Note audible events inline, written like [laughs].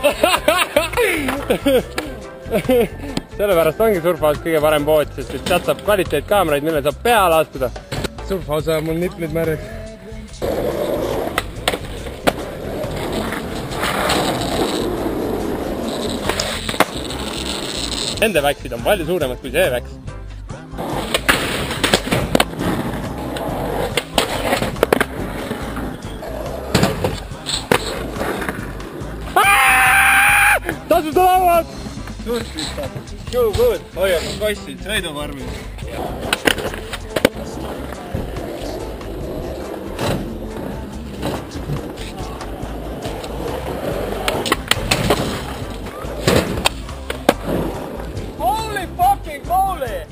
[laughs] sellepärast ongi Surfhouse kõige parem pood, sest et sealt saab kvaliteetkaameraid, millele saab peale astuda. Surfhouse ajab mul niplid märjaks. Nende väksid on palju suuremad kui see väks. tasud lauad! suht lihtsalt. Too good, hoiame kassid sõiduvarmi. Holy fucking moly!